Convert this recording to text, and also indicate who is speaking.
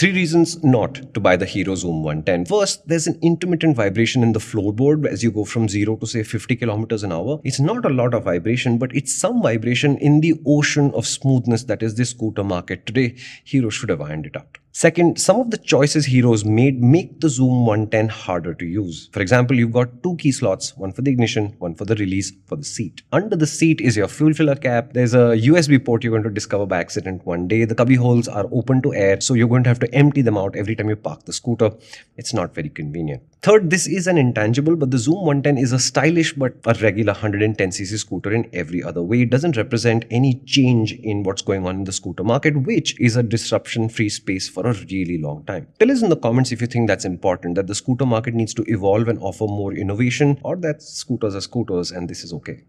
Speaker 1: Three reasons not to buy the Hero Xoom 110. First, there's an intermittent vibration in the floorboard as you go from 0 to say 50 kilometers an hour. It's not a lot of vibration, but it's some vibration in the ocean of smoothness that is the scooter market today. Hero should have ironed it out. Second, some of the choices Hero's made make the Xoom 110 harder to use. For example, you've got two key slots, one for the ignition, one for the release for the seat. Under the seat is your fuel filler cap. There's a USB port you're going to discover by accident one day. The cubby holes are open to air, so you're going to have to empty them out every time you park the scooter. It's not very convenient. Third, this is an intangible, but the Xoom 110 is a stylish but a regular 110cc scooter in every other way. It doesn't represent any change in what's going on in the scooter market, which is a disruption free space for a really long time. Tell us in the comments if you think that's important, that the scooter market needs to evolve and offer more innovation, or that scooters are scooters and this is okay.